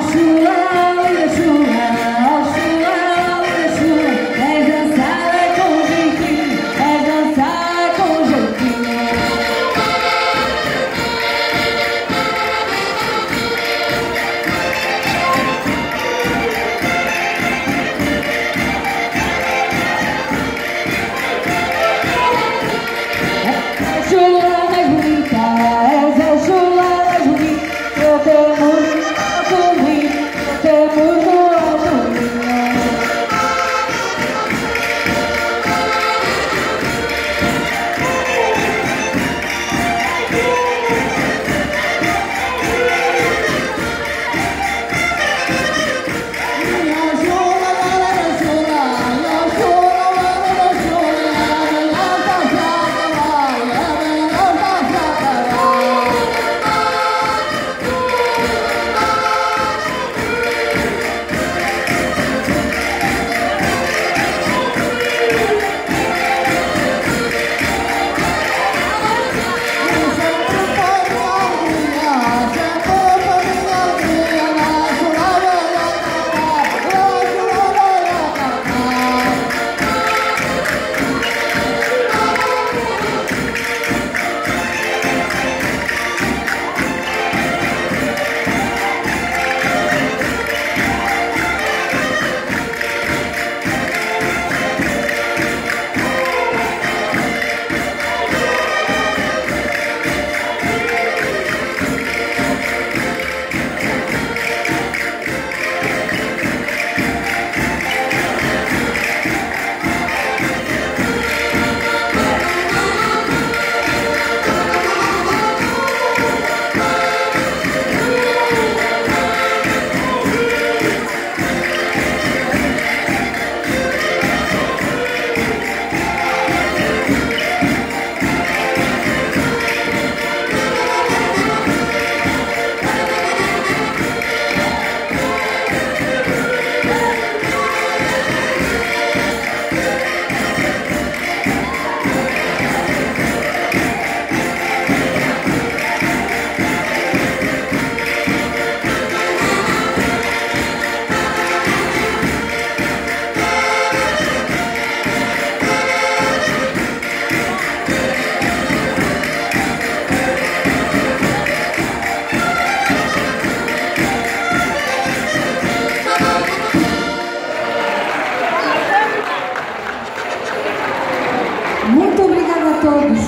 I'll see you. Muito obrigada a todos.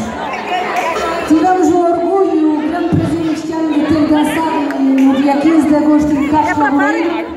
Tivemos o orgulho, o grande prazer este ano de ter dançado no dia 15 de agosto em Castro Moreira.